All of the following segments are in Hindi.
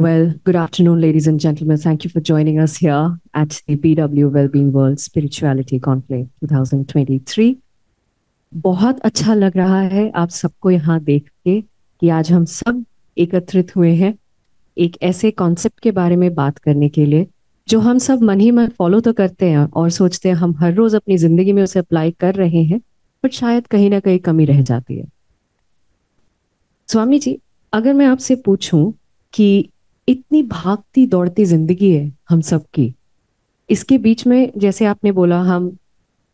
Well, good afternoon, ladies and gentlemen. Thank you for joining us here at the BW Wellbeing World Spirituality Conclave 2023. बहुत अच्छा लग रहा है आप सबको यहाँ देख के कि आज हम सब एकत्रित हुए हैं एक ऐसे कॉन्सेप्ट के बारे में बात करने के लिए जो हम सब मन ही मन फॉलो तो करते हैं और सोचते हैं हम हर रोज अपनी ज़िंदगी में उसे अप्लाई कर रहे हैं बट शायद कहीं ना कहीं कमी रह जाती है स्वामी जी अगर मैं आपसे पूछूँ कि इतनी भागती दौड़ती ज़िंदगी है हम सबकी। इसके बीच में, जैसे आपने बोला, हम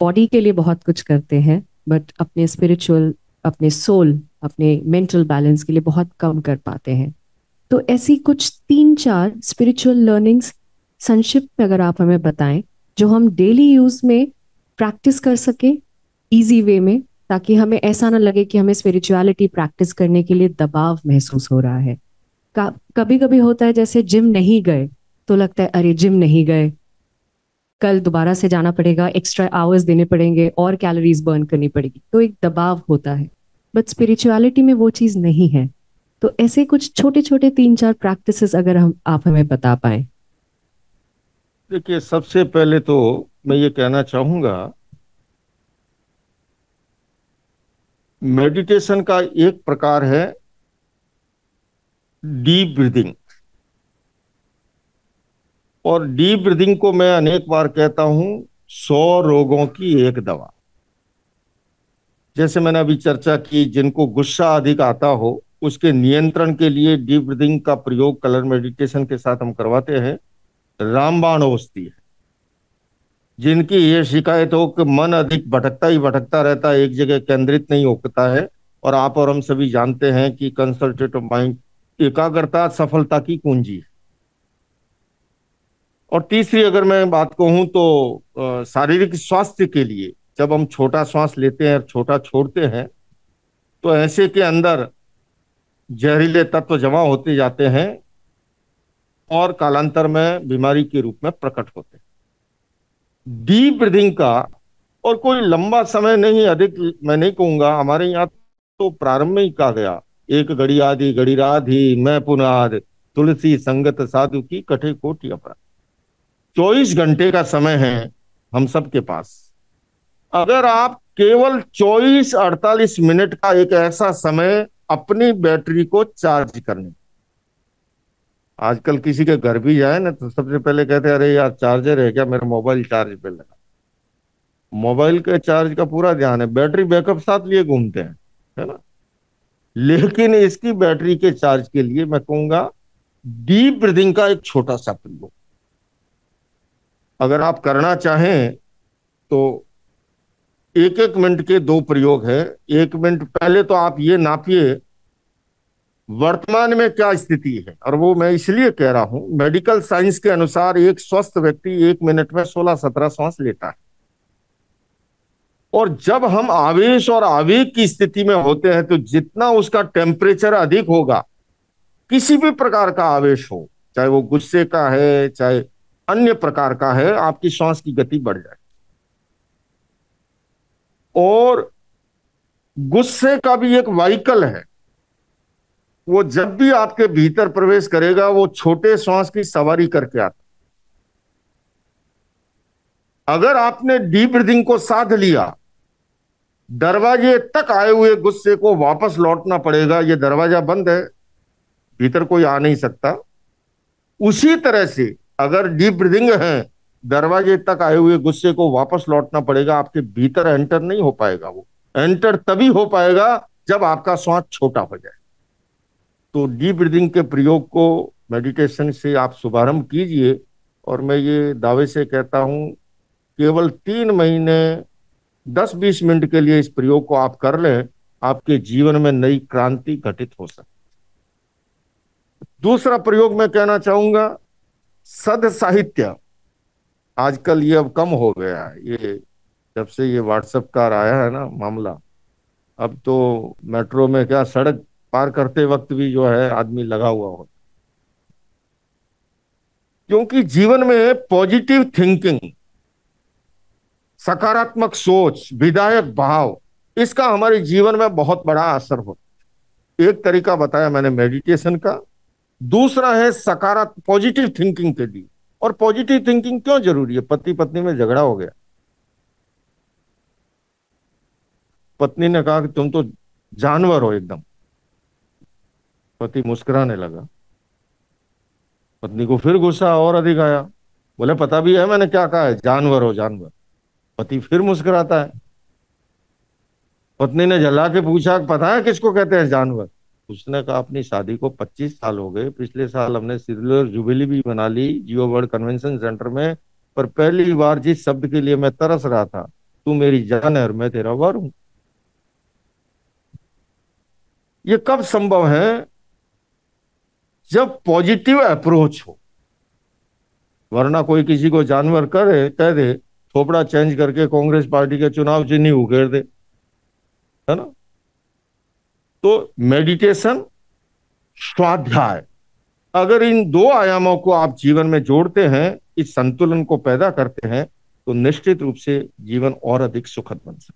बॉडी के लिए बहुत कुछ करते हैं बट अपने स्पिरिचुअल अपने सोल अपने मेंटल बैलेंस के लिए बहुत कम कर पाते हैं। तो ऐसी कुछ तीन चार स्पिरिचुअल लर्निंग्स संक्षिप्त में अगर आप हमें बताएँ, जो हम डेली यूज़ में प्रैक्टिस कर सके इजी वे में, ताकि हमें ऐसा ना लगे कि हमें स्पिरिचुअलिटी प्रैक्टिस करने के लिए दबाव महसूस हो रहा है। कभी कभी होता है जैसे जिम नहीं गए तो लगता है, अरे, जिम नहीं गए। कल दोबारा से जाना पड़ेगा एक्स्ट्रा आवर्स देने पड़ेंगे और कैलोरीज बर्न करनी पड़ेगी। तो एक दबाव होता है। बट स्पिरिचुअलिटी में वो चीज़ नहीं है। तो ऐसे कुछ छोटे छोटे तीन चार प्रैक्टिसेस अगर हम, आप हमें बता पाए। देखिए, सबसे पहले तो मैं ये कहना चाहूँगा मेडिटेशन का एक प्रकार है डीप ब्रीदिंग और डीप ब्रीदिंग को मैं अनेक बार कहता हूँ, सौ रोगों की एक दवा। जैसे मैंने अभी चर्चा की, जिनको गुस्सा अधिक आता हो, उसके नियंत्रण के लिए डीप ब्रीदिंग का प्रयोग कलर मेडिटेशन के साथ हम करवाते हैं। रामबाण अवस्थी है। जिनकी ये शिकायत हो कि मन अधिक भटकता ही भटकता रहता है, एक जगह केंद्रित नहीं होता है, और आप और हम सभी जानते हैं कि कंसल्टेटिव माइंड एकाग्रता, सफलता की कुंजी। और तीसरी अगर मैं बात कहूँ तो शारीरिक स्वास्थ्य के लिए जब हम छोटा श्वास लेते हैं और छोटा छोड़ते हैं तो ऐसे के अंदर जहरीले तत्व जमा होते जाते हैं और कालांतर में बीमारी के रूप में प्रकट होते हैं। डीप ब्रीदिंग का, और कोई लंबा समय नहीं, अधिक मैं नहीं कहूँगा, हमारे यहाँ तो प्रारंभ में ही कहा गया एक घड़ी आधी घड़ी राधी, मैं पुनाद। तुलसी संगत साधु की कठे कोटि अपराध। चौबीस घंटे का समय है हम सब के पास। अगर आप केवल चौबीस अड़तालीस मिनट का एक ऐसा समय अपनी बैटरी को चार्ज करने आजकल किसी के घर भी जाए ना तो सबसे पहले कहते हैं, अरे यार, चार्जर है क्या? मेरा मोबाइल चार्ज पे लगा। मोबाइल के चार्ज का पूरा ध्यान है। बैटरी बैकअप साथ लिए घूमते हैं, है ना? लेकिन इसकी बैटरी के चार्ज के लिए मैं कहूँगा, डीप ब्रीदिंग का एक छोटा सा प्रयोग। अगर आप करना चाहें तो एक एक मिनट के दो प्रयोग है। एक मिनट पहले तो आप ये नापिए, वर्तमान में क्या स्थिति है? और वो मैं इसलिए कह रहा हूँ, मेडिकल साइंस के अनुसार एक स्वस्थ व्यक्ति एक मिनट में सोलह सत्रह सांस लेता है। और जब हम आवेश और आवेग की स्थिति में होते हैं तो जितना उसका टेम्परेचर अधिक होगा, किसी भी प्रकार का आवेश हो, चाहे वो गुस्से का है, चाहे अन्य प्रकार का है, आपकी श्वास की गति बढ़ जाए। और गुस्से का भी एक वाइकल है। वो जब भी आपके भीतर प्रवेश करेगा, वो छोटे श्वास की सवारी करके आता अगर आपने डीप ब्रीदिंग को साध लिया दरवाजे तक आए हुए गुस्से को वापस लौटना पड़ेगा, ये दरवाज़ा बंद है, भीतर कोई आ नहीं सकता। उसी तरह से अगर डीप ब्रीदिंग है, दरवाजे तक आए हुए गुस्से को वापस लौटना पड़ेगा, आपके भीतर एंटर नहीं हो पाएगा वो। एंटर तभी हो पाएगा जब आपका श्वास छोटा हो जाए। तो डीप ब्रीदिंग के प्रयोग को मेडिटेशन से आप शुभारंभ कीजिए, और मैं ये दावे से कहता हूँ, केवल तीन महीने दस बीस मिनट के लिए इस प्रयोग को आप कर लें, आपके जीवन में नई क्रांति घटित हो सकती दूसरा प्रयोग मैं कहना चाहूँगा, सद साहित्य। आजकल ये अब कम हो गया है। ये जब से ये व्हाट्सएप का आया है ना, मामला, अब तो मेट्रो में क्या सड़क पार करते वक्त भी जो है आदमी लगा हुआ होता क्योंकि जीवन में पॉजिटिव थिंकिंग सकारात्मक सोच, विधायक भाव, इसका हमारे जीवन में बहुत बड़ा असर होता एक तरीका बताया मैंने मेडिटेशन का। दूसरा है सकारात्मक पॉजिटिव थिंकिंग के लिए। और पॉजिटिव थिंकिंग क्यों ज़रूरी है? पति पत्नी में झगड़ा हो गया। पत्नी ने कहा कि तुम तो जानवर हो एकदम। पति मुस्कुराने लगा। पत्नी को फिर गुस्सा और अधिक आया। बोले, पता भी है मैंने क्या कहा है? जानवर हो जानवर। पति फिर मुस्कुराता है। पत्नी ने जला के पूछा, पता है किसको कहते हैं जानवर? उसने कहा, अपनी शादी को 25 साल हो गए। पिछले साल हमने सिल्वर जुबिली भी बना ली। जियो वर्ल्ड कन्वेंशन सेंटर में पर पहली बार जिस शब्द के लिए मैं तरस रहा था, तू मेरी जान है और मैं तेरा वर हूँ। ये कब संभव है जब पॉजिटिव अप्रोच हो? वरना कोई किसी को जानवर करे, कह दे थोपड़ा चेंज करके कांग्रेस पार्टी के चुनाव चिन्ह उकेड़ दे, है ना? तो मेडिटेशन स्वाध्याय। अगर इन दो आयामों को आप जीवन में जोड़ते हैं, इस संतुलन को पैदा करते हैं तो निश्चित रूप से जीवन और अधिक सुखद बन सकता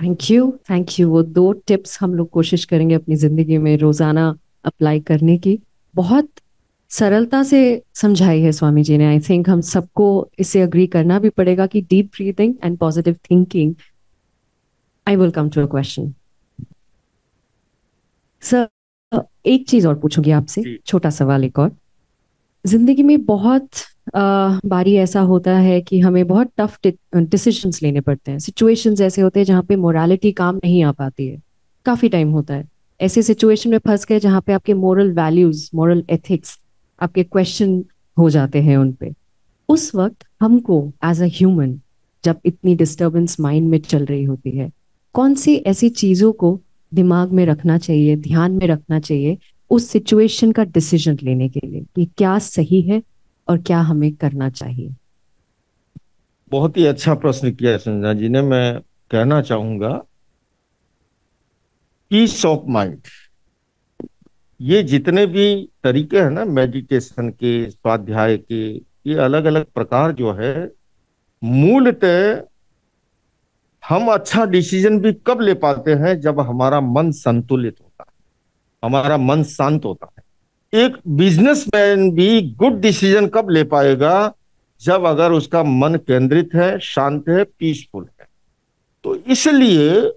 थैंक यू थैंक यू वो दो टिप्स हम लोग कोशिश करेंगे अपनी ज़िंदगी में रोज़ाना अप्लाई करने की। बहुत सरलता से समझाई है स्वामी जी ने। आई थिंक हम सबको इससे अग्री करना भी पड़ेगा कि deep breathing and positive thinking I will come to a question sir एक चीज़ और पूछूँगी आपसे छोटा सवाल एक और। ज़िंदगी में बहुत आ, बारी ऐसा होता है कि हमें बहुत टफ डिसीजंस लेने पड़ते हैं। सिचुएशंस ऐसे होते हैं जहाँ पे मोरालिटी काम नहीं आ पाती है। काफ़ी टाइम होता है। ऐसे सिचुएशन में फंस गए जहाँ पे आपके मोरल वैल्यूज़ मोरल एथिक्स आपके क्वेश्चन हो जाते हैं उन पे। उस वक्त हमको एज अ ह्यूमन जब इतनी डिस्टर्बेंस माइंड में चल रही होती है, कौन सी ऐसी चीज़ों को दिमाग में रखना चाहिए, ध्यान में रखना चाहिए, उस सिचुएशन का डिसीज़न लेने के लिए कि क्या सही है और क्या हमें करना चाहिए? बहुत ही अच्छा प्रश्न किया संजना जी ने। मैं कहना चाहूँगा पीस ऑफ़ माइंड ये जितने भी तरीके हैं ना मेडिटेशन के, स्वाध्याय के, ये अलग अलग प्रकार जो है, मूलतः हम अच्छा डिसीज़न भी कब ले पाते हैं? जब हमारा मन संतुलित होता है। हमारा मन शांत होता है। एक बिजनेसमैन भी गुड डिसीज़न कब ले पाएगा? जब अगर उसका मन केंद्रित है, शांत है पीसफुल है। तो इसलिए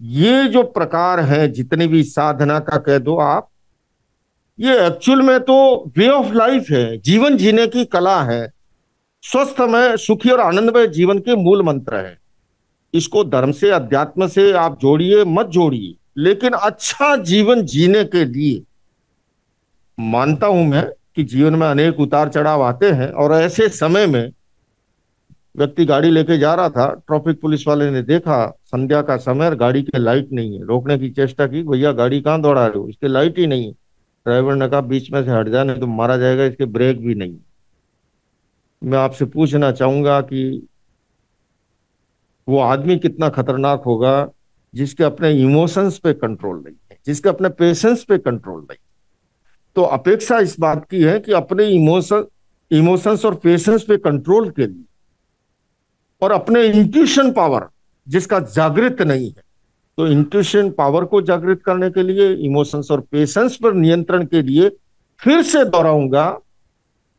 ये जो प्रकार है, जितने भी साधना का कह दो आप, ये एक्चुअल में तो वे ऑफ़ लाइफ है, जीवन जीने की कला है, स्वस्थ में, सुखी और आनंदमय जीवन के मूल मंत्र है। इसको धर्म से, अध्यात्म से आप जोड़िए, मत जोड़िए, लेकिन अच्छा जीवन जीने के लिए, मानता हूँ मैं कि जीवन में अनेक उतार चढ़ाव आते हैं, और ऐसे समय में व्यक्ति गाड़ी लेके जा रहा था, ट्रैफ़िक पुलिस वाले ने देखा, संध्या का समय, गाड़ी की लाइट नहीं है। रोकने की चेष्टा की, भैया, गाड़ी कहाँ दौड़ा रहे हो? इसके लाइट ही नहीं। है ड्राइवर ने कहा, बीच में से हट जाने तो मारा जाएगा, इसके ब्रेक भी नहीं। मैं आपसे पूछना चाहूँगा कि वो आदमी कितना खतरनाक होगा, जिसके अपने इमोशंस पे कंट्रोल नहीं है, जिसके अपने पेशेंस पे कंट्रोल नहीं तो अपेक्षा इस बात की है कि अपने इमोशन इमोशंस और पेशेंस पे कंट्रोल के लिए और अपने इंट्यूशन पावर जिसका जागृत नहीं है। तो इंट्यूशन पावर को जागृत करने के लिए इमोशंस और पेशेंस पर नियंत्रण के लिए फिर से दोहराऊँगा।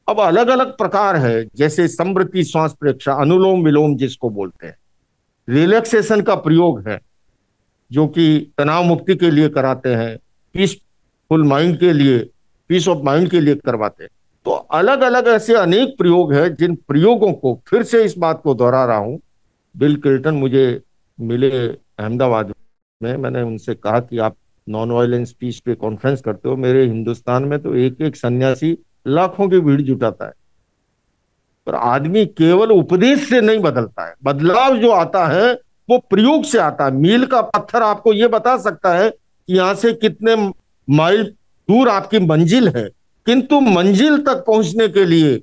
अब अलग अलग प्रकार है, जैसे समृद्धि श्वास प्रेक्षा, अनुलोम विलोम जिसको बोलते हैं। रिलैक्सेशन का प्रयोग है, जो कि तनाव मुक्ति के लिए कराते हैं पीसफुल माइंड के लिए पीस ऑफ़ माइंड के लिए करवाते हैं। तो अलग अलग ऐसे अनेक प्रयोग हैं जिन प्रयोगों को फिर से इस बात को दोहरा रहा हूँ। बिल क्लिंटन मुझे मिले अहमदाबाद में। मैंने उनसे कहा कि आप नॉन वायलेंस पीस पे कॉन्फ्रेंस करते हो। मेरे हिंदुस्तान में तो एक एक सन्यासी लाखों की भीड़ जुटाता है। पर आदमी केवल उपदेश से नहीं बदलता है। बदलाव जो आता है, वो प्रयोग से आता है। मील का पत्थर आपको ये बता सकता है कि यहाँ से कितने माइल दूर आपकी मंजिल है। किंतु मंजिल तक पहुँचने के लिए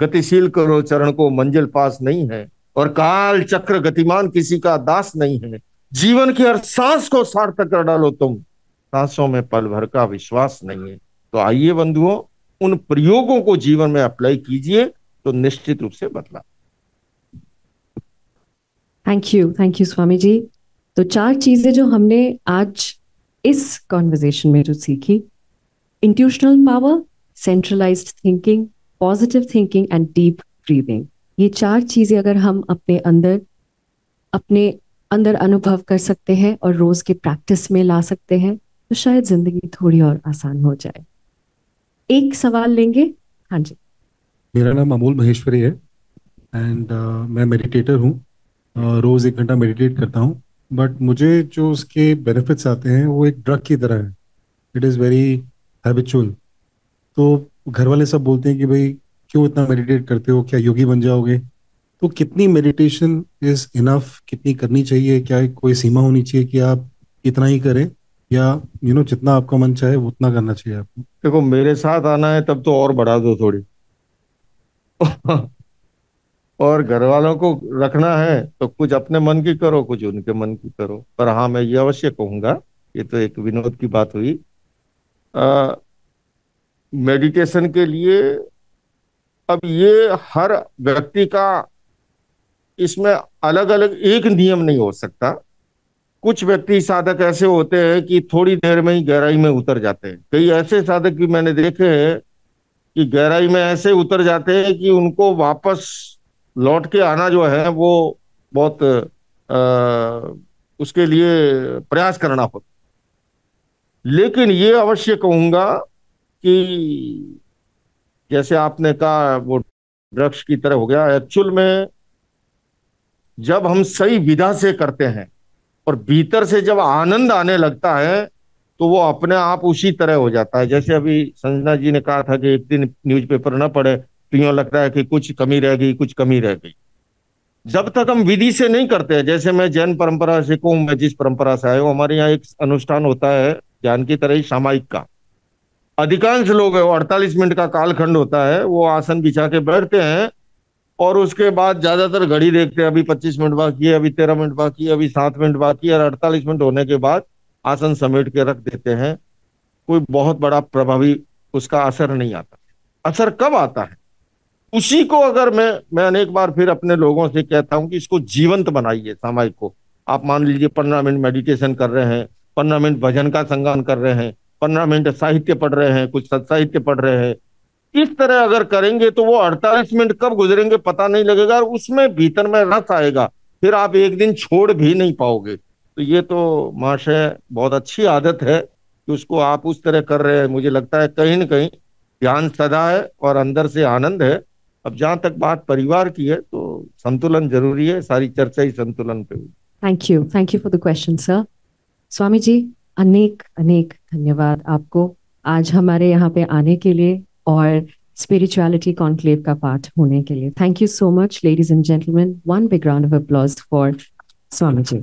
गतिशील करो चरण को मंजिल पास नहीं है और काल चक्र गतिमान किसी का दास नहीं है। जीवन की हर सांस को सार्थक कर डालो तुम। सांसों में पल भर का विश्वास नहीं है। तो आइए बंधुओं, उन प्रयोगों को जीवन में अप्लाई कीजिए तो निश्चित रूप से बदला। Thank you thank you Swami ji तो चार चीज़ें जो हमने आज इस कॉन्वर्जेशन में जो सीखी intuitional power centralised thinking positive thinking and deep breathing ये चार चीज़ें अगर हम अपने अंदर अपने अंदर अनुभव कर सकते हैं और रोज के प्रैक्टिस में ला सकते हैं तो शायद ज़िंदगी थोड़ी और आसान हो जाए। एक सवाल लेंगे? हाँ जी। मेरा नाम अमोल महेश्वरी है एंड uh, मैं मेडिटेटर हूँ। Uh, रोज़ एक घंटा मेडिटेट करता हूँ। बट मुझे जो उसके बेनिफिट्स आते हैं वो एक ड्रग की तरह है। इट इज़ वेरी हैबिचुअल तो घर वाले सब बोलते हैं कि भाई क्यों इतना मेडिटेट करते हो? क्या योगी बन जाओगे? तो कितनी मेडिटेशन इज़ इनफ कितनी करनी चाहिए? क्या कोई सीमा होनी चाहिए कि आप इतना ही करें? या यू you नो know, जितना आपका मन चाहे उतना करना चाहिए आपको। देखो मेरे साथ आना है तब तो और बढ़ा दो थोड़ी। और घर वालों को रखना है तो कुछ अपने मन की करो कुछ उनके मन की करो। पर हाँ मैं ये अवश्य कहूँगा ये तो एक विनोद की बात हुई। मेडिटेशन के लिए अब ये हर व्यक्ति का इसमें अलग अलग एक नियम नहीं हो सकता। कुछ व्यक्ति साधक ऐसे होते हैं कि थोड़ी देर में ही गहराई में उतर जाते हैं। कई ऐसे साधक भी मैंने देखे हैं कि गहराई में ऐसे उतर जाते हैं कि उनको वापस लौट के आना जो है वो बहुत आ, उसके लिए प्रयास करना होता लेकिन ये अवश्य कहूँगा कि जैसे आपने कहा, वो वृक्ष की तरह हो गया। एक्चुअल में जब हम सही विधा से करते हैं और भीतर से जब आनंद आने लगता है तो वो अपने आप उसी तरह हो जाता है। जैसे अभी संजना जी ने कहा था कि एक दिन न्यूज़पेपर ना पढ़े तो यूँ लगता है कि कुछ कमी रह गई, कुछ कमी रह गई। जब तक हम विधि से नहीं करते हैं, जैसे मैं जैन परंपरा से कहूँ, मैं जिस परंपरा से आया हूँ, हमारे यहाँ एक अनुष्ठान होता है, ज्ञान की तरह ही सामायिक का। अधिकांश लोग अड़तालीस मिनट का कालखंड होता है, वो आसन बिछा के बैठते हैं और उसके बाद ज़्यादातर घड़ी देखते हैं, अभी पच्चीस मिनट बाकी है, अभी तेरह मिनट बाकी है, अभी सात मिनट बाकी है और अड़तालीस मिनट होने के बाद आसन समेट के रख देते हैं। कोई बहुत बड़ा प्रभावी उसका असर नहीं आता। असर कब आता है? उसी को अगर मैं मैं अनेक बार फिर अपने लोगों से कहता हूँ कि इसको जीवंत बनाइए सामाजिक को। आप मान लीजिए पंद्रह मिनट मेडिटेशन कर रहे हैं, पंद्रह मिनट भजन का संगान कर रहे हैं पंद्रह मिनट साहित्य पढ़ रहे हैं, कुछ सत्साहित्य पढ़ रहे हैं। इस तरह अगर करेंगे तो वो अड़तालीस मिनट कब गुजरेंगे पता नहीं लगेगा और उसमें भीतर में रस आएगा। फिर आप एक दिन छोड़ भी नहीं पाओगे। तो ये तो महाशय बहुत अच्छी आदत है कि उसको आप उस तरह कर रहे हैं। मुझे लगता है कहीं ना कहीं ध्यान सदा है और अंदर से आनंद है। अब जहाँ तक बात परिवार की है तो संतुलन ज़रूरी है। सारी चर्चा ही संतुलन पे हुई। Thank you thank you for the question sir Swami ji अनेक अनेक धन्यवाद आपको। आज हमारे यहाँ पे आने के लिए और स्पिरिचुअलिटी कॉन्क्लेव का पार्ट होने के लिए। Thank you so much ladies and gentleman one big round of applause for Swami ji